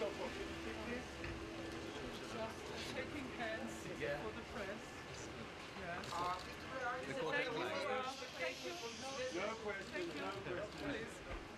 Just shaking hands Yeah. for the press. Yes. Uh, Thank you. Thank you. No questions no questions. Please.